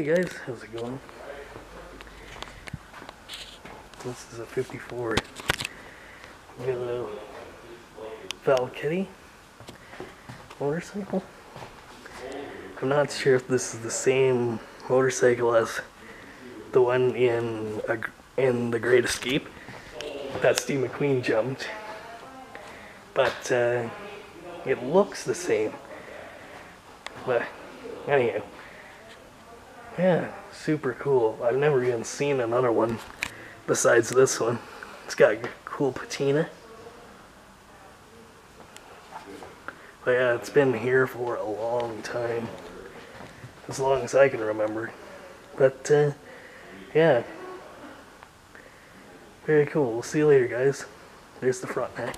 Hey guys, how's it going? This is a 54 Willow Valkyrie motorcycle. I'm not sure if this is the same motorcycle as the one in in The Great Escape that Steve McQueen jumped, but uh, it looks the same. But anyhow, yeah, super cool. I've never even seen another one besides this one. It's got a cool patina. But yeah, it's been here for a long time. As long as I can remember. But, uh, yeah. Very cool. We'll see you later, guys. There's the front neck.